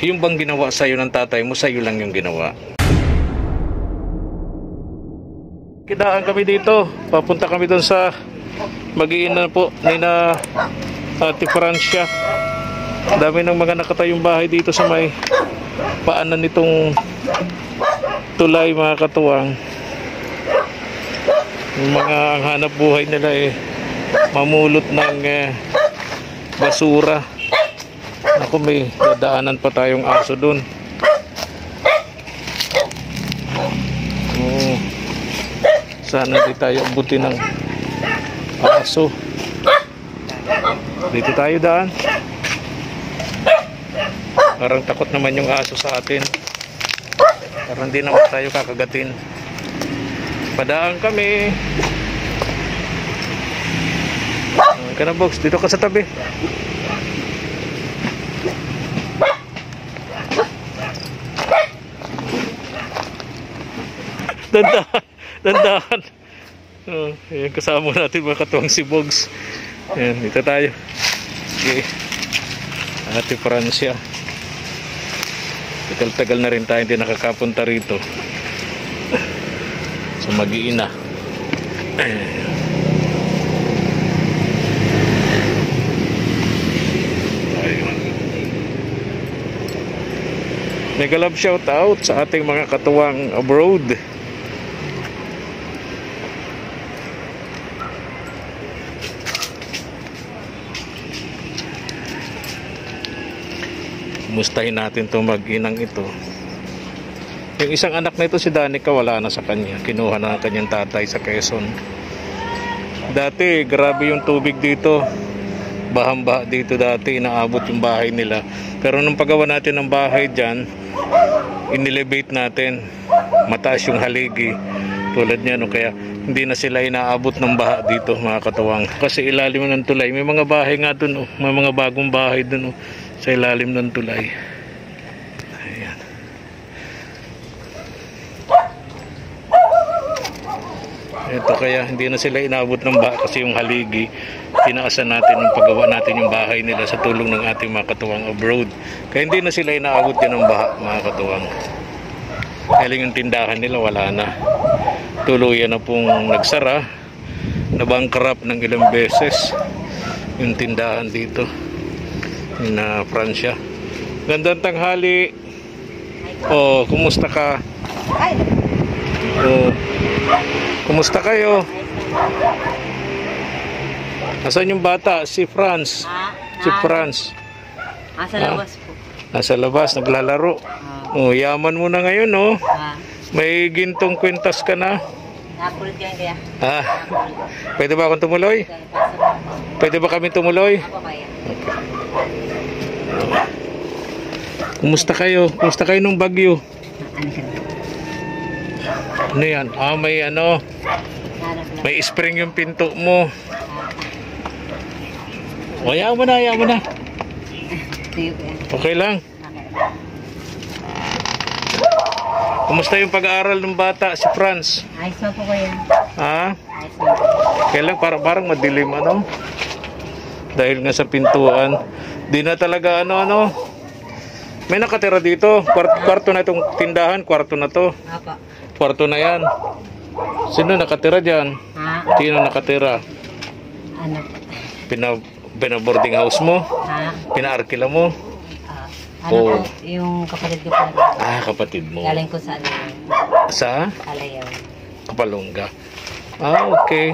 Yung bang ginawa sa'yo ng tatay mo, sa'yo lang yung ginawa. Kidaan kami dito. Papunta kami doon sa magiinan po ni na Ate Francia. Dami ng mga nakatayong bahay dito sa may paanan nitong tulay mga katuwang. Yung mga ang hanap buhay nila eh mamulot ng eh, basura. Ako may dadaanan pa tayong aso doon. Oo. Sana di tayo abutin ng aso. Dito tayo daan. Parang takot naman yung aso sa atin. Parang di naman tayo kakagatin. Padaan kami. Ka na box, dito ka sa tabi. Dandahan, dandahan. Oh, ayan, kasama natin mga katuwang si Bogs. Ayan, dito tayo. Okay. Ate Francia. Tagal-tagal na rin tayo hindi nakakapunta rito. So mag-iina. Love shout out sa ating mga katuwang abroad. Kumustahin natin itong mag-inang ito. Yung isang anak na ito si Danica wala na sa kanya. Kinuha na ng kanyang tatay sa Quezon. Dati grabe yung tubig dito. Bahamba dito dati inaabot yung bahay nila. Pero nung paggawa natin ng bahay dyan, inelevate natin. Mataas yung haligi. Tulad niya no kaya hindi na sila inaabot ng baha dito mga katuwang. Kasi ilalim ng tulay. May mga bahay nga dun oh. May mga bagong bahay dun oh sa ilalim ng tulay. Ayan. Ito kaya hindi na sila inabot ng baha kasi yung haligi tinaasan natin ng paggawa natin yung bahay nila sa tulong ng ating mga katuwang abroad. Kaya hindi na sila inaabot yan ng baha mga katuwang. Kaya yung tindahan nila wala na. Tuluyan na pong nagsara. Nabangkrap ng ilang beses yung tindahan dito na Francia. Gandang tanghali. Oh, kumusta ka? Ay, Oh. Kumusta kayo? Nasaan yung bata? Si Franz. ah, Si Franz. ah, sa labas po. Nasa labas, naglalaro. Ah, Oh, yaman mo na ngayon, no? ah, May gintong kwintas ka na. napulit yan kaya. Ah, pwede ba akong tumuloy? Pwede ba kami tumuloy? ako kaya. Kumusta kayo? Kumusta kayo nung bagyo? Ano yan? Ah, may ano, may spring yung pinto mo. O, hayaan mo na, hayaan mo na. Ko yan. Okay lang. Kumusta yung pag-aaral ng bata, si Franz? Ayos na po kaya. Ha? Ayos na po. Kailan parang, parang madilim ano? Dahil nga sa pintuan. Di na talaga ano ano. May nakatira dito. Kwarto, kwarto na itong tindahan. Kwarto na to. Apa. Kwarto na yan. Sino nakatira dyan? Ha? Sino nakatira? Ano? Pina, pina-boarding house mo? Ha? Pinaarkila mo? Ah, ano po, yung kapatid ko nag Ah, kapatid mo. Galing ko sa ano, Sa Alayaw. Kapalongga. Ah, okay.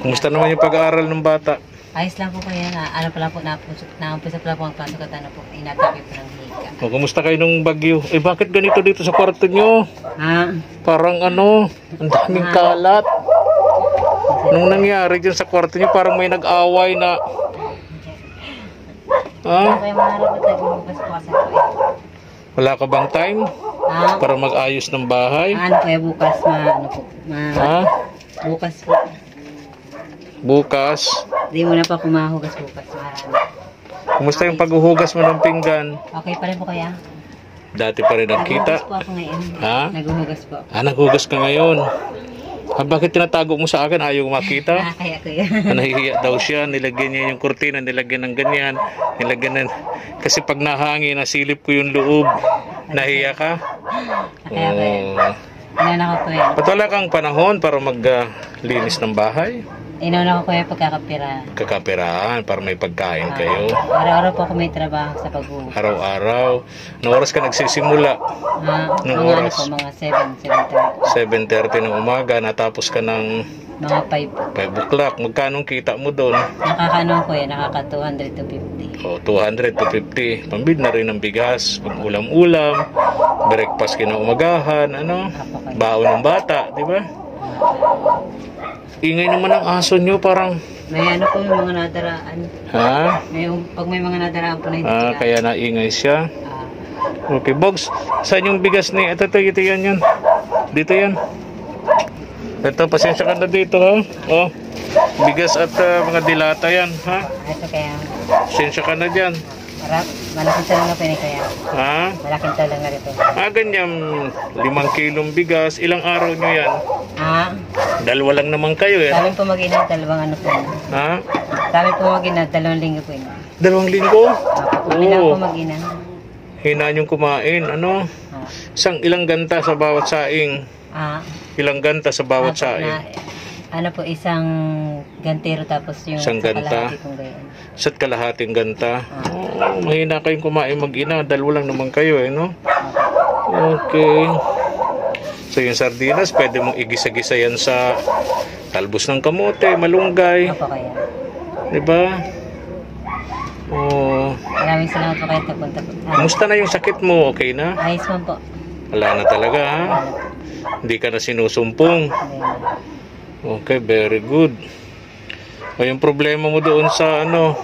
Kumusta naman yung pag-aaral ng bata? Ayos lang po kaya na, ano pala po, napusok, naumpisa pala po ang pasok at ano po, inatabi po ng hika. O, kumusta kayo nung bagyo? Eh, bakit ganito dito sa kwarto nyo? Ha? Parang ano, ang daming kalat. Nung nangyari dyan sa kwarto nyo, parang may nag-away na... Ha? kayo po kasi po eh. Wala ka bang time Ha? para mag-ayos ng bahay? Ano kaya bukas ma, ano po, ma, Ha? bukas po. Bukas. Di mo na pa kumahugas bukas, marami. Kumusta yung paghuhugas mo ng pinggan? Okay pa rin po kaya? Dati pa rin Naghuhugas nagkita. po ako ngayon. Ha? Naghuhugas po. Ah, naghugas ka ngayon. Ah, bakit tinatago mo sa akin? Ayaw makita? Ah, kaya ko yun. Nahihiya daw siya, nilagyan niya yung kurtina, nilagyan ng ganyan, nilagyan ng... Kasi pag nahangin, nasilip ko yung loob. Nahiya ka? Kaya ko yun. Oh. Inauna ko po yan. Ba't wala kang panahon para maglinis ng bahay? Inauna ko po yan pagkakapira. Kakapiraan para may pagkain kayo. Araw-araw po ako may trabaho sa pag-uwi. Araw-araw. Anong oras ka nagsisimula? Ah, Anong mga ano oras? po, mga 7, 7.30. 7.30 ng umaga, natapos ka ng Mga 5. 5 o'clock. Magkano kita mo doon? Nakakano ko yan, nakaka 200 to 50. O, 200 to 50. Pambid na rin ng bigas. Pag ulam-ulam, breakfast kinaumagahan, ano? Baon ng bata, di ba? Ingay naman ang aso nyo, parang, May ano po yung mga nadaraan. ha? May, pag may mga nadaraan po na hindi Ah, kaya naingay siya. Ah, Okay, Bogs, saan yung bigas ni... Ito, ito, ito yan yan. Dito yan. Ito, pasensya ka na dito, ha? Oh, bigas at ah, mga dilata yan, ha? ito kaya, Pasensya ka na dyan. Marap, malaking talong na po yun kaya. Ha? Malaking talong na rin po. Ah, ganyan, limang kilong bigas. Ilang araw nyo yan? Ah, Dalawa lang naman kayo, eh. sabi po mag-ina, dalawang ano po. Ha? Sabi po mag-ina, dalawang linggo po yun. Dalawang linggo? Oo. po mag-ina. Hinaan yung kumain, ano? Ah, Isang ilang ganta sa bawat saing. ah, Ilang ganta sa bawat apo, saing. na, ano po, isang gantero tapos yung Isang sa ganta. gayon. Isa't kalahating ganta. Oh, mahina kayong kumain mag-ina. Dalawa lang naman kayo, eh, no? Okay. So yung sardinas, pwede mong igisa-gisa yan sa talbos ng kamote, malunggay. Apo kaya. Di ba? Oh, Maraming salamat po kayo napunta po. Ah, kumusta na yung sakit mo? Okay na? ayos man po. Wala na talaga, ha? Hindi ka na sinusumpong. Ayun. Okay, very good. O yung problema mo doon sa ano,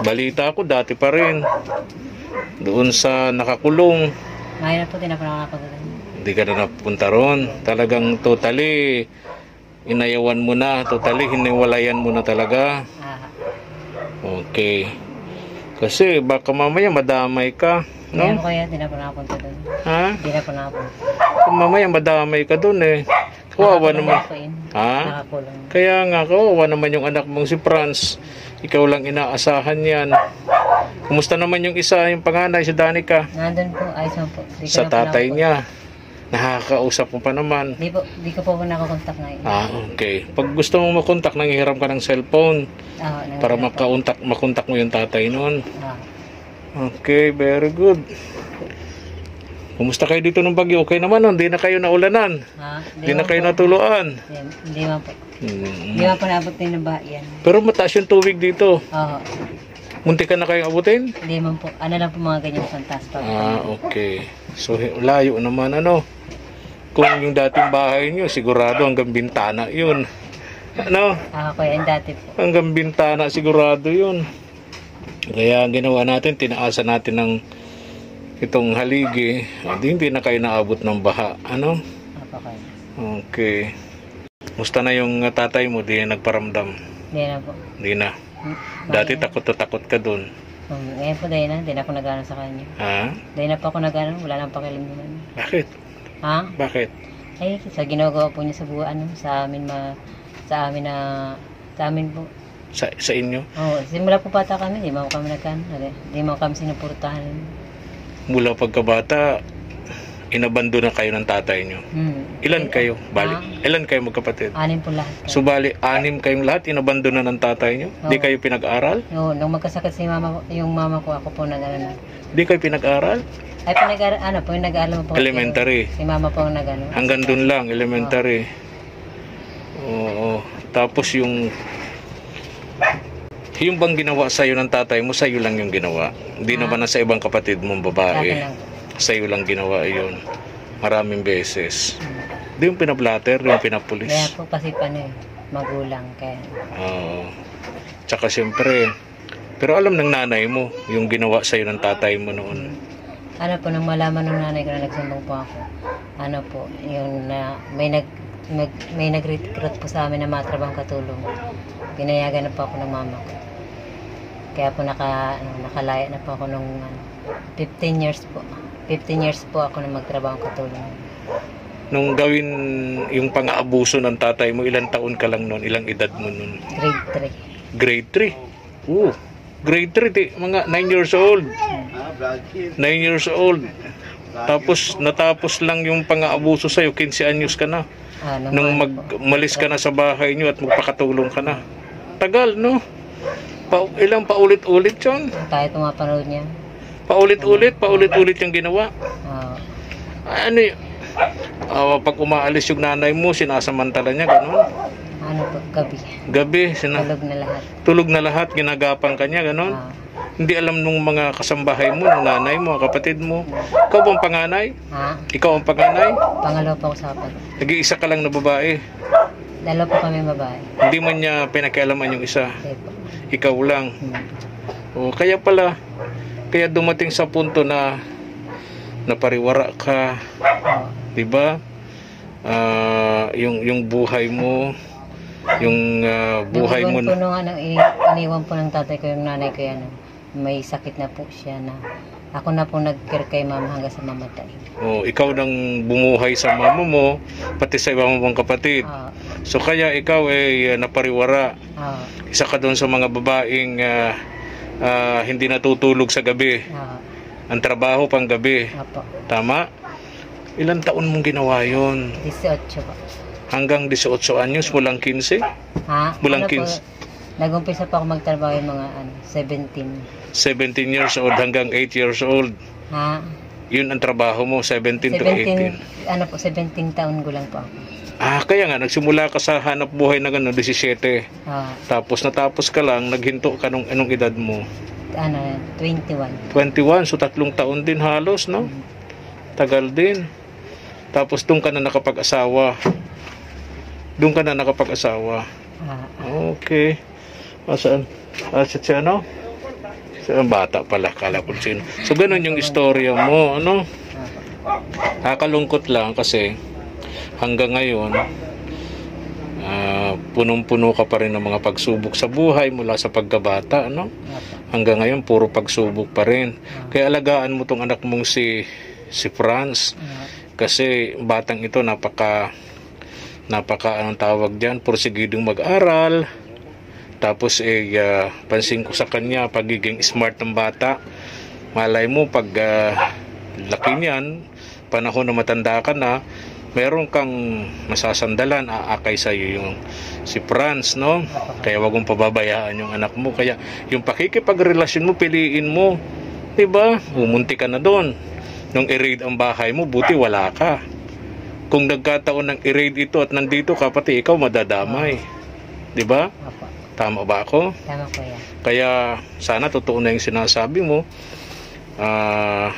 balita ko dati pa rin. Doon sa nakakulong, Ngayon po, tinapon ako nakapagulong. hindi ka na napunta ron. Talagang totally, inayawan mo na. Totally, hiniwalayan mo na talaga. Ah, Okay. Kasi baka mamaya madamay ka. No? kaya, tinapon na nakapunta doon. Ha? Hindi na po nakapunta. Kung mamaya madamay ka doon eh. Kawawa naman. yun. Ha? Nakakulong. Kaya nga, kawawa naman yung anak mong si Franz. Ikaw lang inaasahan yan. Kumusta naman yung isa, yung panganay, si Danica? Nandun po, ayos po. Di Sa po tatay niya. Nakakausap mo pa naman. Di po, di ko po po nakakontak ngayon. Ah, okay. Pag gusto mong makontak, nanghihiram ka ng cellphone Ah, para makauntak, makontak mo yung tatay noon. Ah, Okay, very good. Kumusta kayo dito ng bagyo? Okay naman, hindi na kayo naulanan. ha? Hindi na kayo po. natuluan. Hindi- man po. Hindi man po naabot din ng bayan. Pero mataas yung tubig dito. Oo. Munti ka na kayong abutin? Hindi man po. Ano lang po mga ganyan santas pa. Ah, okay. So, layo naman ano. Kung yung dating bahay nyo, sigurado hanggang bintana yun. Ano? Ah, kaya yung dati po. Hanggang bintana sigurado yun. Kaya ang ginawa natin, tinaasan natin ng itong haligi. Hindi, hindi na kayo naabot ng baha. Ano? Okay. Musta na yung uh, tatay mo? Di na nagparamdam. Hindi na po. Hindi na. Hmm. Dati takot na takot ka dun. Um, ngayon po dahil na, hindi na ako nagano sa kanya. Ha? Dahil na po ako nagano, wala nang pakialam naman. Bakit? Ha? Bakit? Ay, sa ginagawa po niya sa buwan, ano, sa amin ma, sa amin na, sa amin po. Sa, sa inyo? Oh, simula po bata kami, di mo kami nagkano, di mo kami sinuportahan. Mula pagkabata, inabando na kayo ng tatay nyo. Hmm. Ilan kayo? Bali, Ah. ilan kayo magkapatid? Anin po lahat. Kami. So bali, anim kayong lahat, inabando na ng tatay nyo? Di Oo. kayo pinag-aral? No, nung magkasakit si mama, yung mama ko, ako po nag-ano na. Di kayo pinag-aral? Ay, pinag ano po, yung nag-aaral po. Elementary. Si mama po ang nag-ano. Hanggang dun lang, elementary. Oo. Tapos yung yung bang ginawa sa ng tatay mo, sa lang yung ginawa. Hindi Ah. naman na sa ibang kapatid mong Sa babae. Sa lang ginawa yun. Maraming beses. Hmm. Di yung pinablatter, yung Kaya pinapulis. po kasi paano eh, magulang. Kaya, Oo. Tsaka siyempre, pero alam ng nanay mo yung ginawa sa'yo ng tatay mo noon. ano po, nung malaman ng nanay ko na nagsumbong po ako, ano po, yung na, may nag, mag, may nag-recruit po sa amin na matrabang katulong. Pinayagan na po ako ng mama ko. Kaya po naka, ano, nakalaya na po ako nung ano, 15 years po. 15 years po ako na magtrabaho katulong. nung gawin yung pang-aabuso ng tatay mo, ilang taon ka lang noon? Ilang edad mo noon? Grade Grade 3. Oo. Grade 3, di, mga 9 years old. 9 years old. Tapos natapos lang yung pang-aabuso sa'yo, 15 anyos ka na. 3. Ah, nung, Nung ano mag, po. malis ka na sa bahay nyo at magpakatulong ka na. Tagal, no? Pa, ilang paulit-ulit yun. Kahit pumapanood niya. Paulit-ulit, paulit-ulit yung ginawa. Ah, Ano y- Ah, pag umaalis yung nanay mo, sinasamantala niya, gano'n. ano po, gabi. Gabi, sina Tulog na lahat. tulog na lahat, ginagapang kanya, gano'n. Ah, Hindi alam nung mga kasambahay mo, ng nanay mo, kapatid mo. Ikaw bang panganay? ha? Ikaw ang panganay? Pangalawa pa usapan. Nag-iisa ka lang na babae. Dalawa po kami babae. Hindi man niya pinakialaman yung isa. Po. Ikaw lang. Hmm. O, kaya pala, kaya dumating sa punto na napariwara ka, Oo. 'di ba? Ah, yung yung buhay mo, yung ah, buhay mo Naiwan po nung ano, i- iniwan po ng tatay ko yung nanay ko yan. May sakit na po siya na ako na po nag-care kay mama hanggang sa mamatay. Oh, ikaw nang bumuhay sa mama mo, pati sa iba mong kapatid. Ah, So kaya ikaw ay ah, napariwara. ah, Isa ka doon sa mga babaeng ah, ah, hindi natutulog sa gabi. ah, Ang trabaho pang gabi. apo. Tama? Ilang taon mong ginawa yon? 18 po. Hanggang 18 anyos, walang 15? Ha? Bulang ano po, 15. Nag-umpisa pa ako magtrabaho yung mga ano, 17. 17 years old hanggang 8 years old. Ha? Yun ang trabaho mo, 17 to 18. 17, ano po, 17 taon ko lang po ako. Ah, kaya nga, nagsimula ka sa hanap buhay na gano'n, 17. Ah, Tapos natapos ka lang, naghinto ka nung anong edad mo? ano, 21. 21, so tatlong taon din halos, no? Tagal din. Tapos doon ka na nakapag-asawa. Doon ka na nakapag-asawa. Ah, Okay. Asaan? Ah, sa siya, no? Sa bata pala, kala ko sino. So, ganun yung istorya mo, ano? ah, Nakakalungkot lang kasi hanggang ngayon, ah, punong-puno ka pa rin ng mga pagsubok sa buhay mula sa pagkabata, ano? Hanggang ngayon, puro pagsubok pa rin. Kaya alagaan mo tong anak mong si, si Franz. Ah, Kasi batang ito napaka napaka anong tawag diyan, porsigidong mag-aral. Tapos eh ah, pansin ko sa kanya pagiging smart ng bata. Malay mo pag ah, laki niyan, panahon na matanda ka na, meron kang masasandalan, aakay sa iyo yung si Franz, no? Kaya wag mong pababayaan yung anak mo. Kaya yung pakikipagrelasyon mo, piliin mo. 'Di ba? Umunti ka na doon. Nung i-raid ang bahay mo, buti wala ka. Kung nagkataon ng i-raid ito at nandito ka, pati ikaw madadamay. 'Di ba? Tama ba ako? Tama po yan. Kaya sana totoo na yung sinasabi mo. Ah,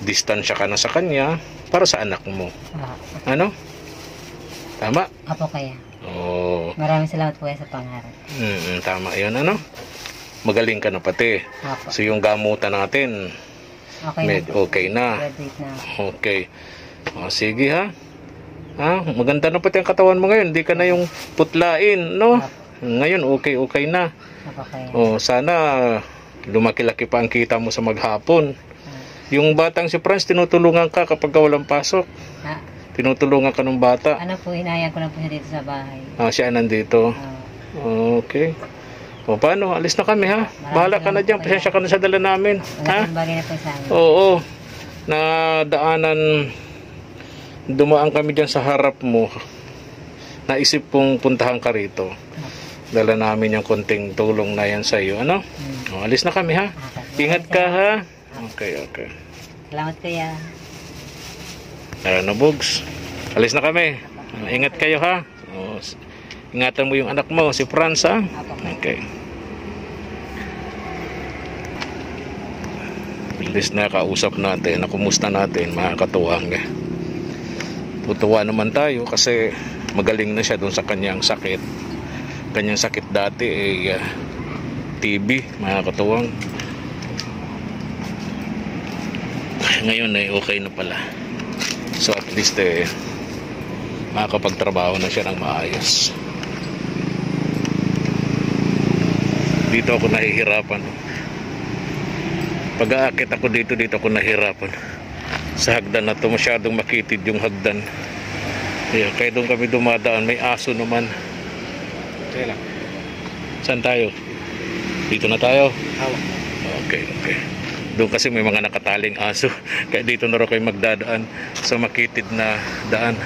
distansya ka na sa kanya para sa anak mo. Ah, Ano? Tama? apo kaya. Oo. Maraming salamat po kaya sa pangarap. Mm, tama 'yun ano? Magaling ka na pati. Apo. So yung gamutan natin, Okay na med po. okay na. Graduate na. Okay. O, sige ha. Ha? Maganda na pati ang katawan mo ngayon. Hindi ka na yung putlain, no? Ngayon, okay, okay na. Apo kaya. O, sana lumaki-laki pa ang kita mo sa maghapon. Ah, Yung batang si Franz, tinutulungan ka kapag ka walang pasok. ah, Tinutulungan ka ng bata. ano po, hinayang ko na po siya dito sa bahay. Ah, siya nandito. Ah, Okay. O, paano? Alis na kami, ha? Bahala ka na dyan. Pasensya ka na sa dala namin. Ha? malaking bagay na po sa amin. Oo. Na daanan dumaan kami diyan sa harap mo. Naisip kong puntahan ka rito. Dala namin yung konting tulong na yan sa iyo. Ano? Hmm. O, alis na kami ha. Okay. Ingat ka ha. Okay, okay. Salamat kuya. Tara na, Bugs. Alis na kami. Ingat kayo ha. O, s- ingatan mo yung anak mo, si Franz ha. Okay. At least nakausap natin, nakumusta natin, mga katuwang. Tutuwa naman tayo kasi magaling na siya doon sa kanyang sakit. Kanyang sakit dati ay ah, TB, mga katuwang. Ngayon ay okay na pala. So at least eh, makakapagtrabaho na siya ng maayos. Dito ako nahihirapan. Pag aakit ako dito, dito ako nahihirapan. sa hagdan na to masyadong makitid yung hagdan. Kaya doon kami dumadaan. May aso naman. Kaya lang. Saan tayo? Dito na tayo. Hawak. Okay, okay. Doon kasi may mga nakataling aso. Kaya dito na rin kayo magdadaan sa makitid na daan.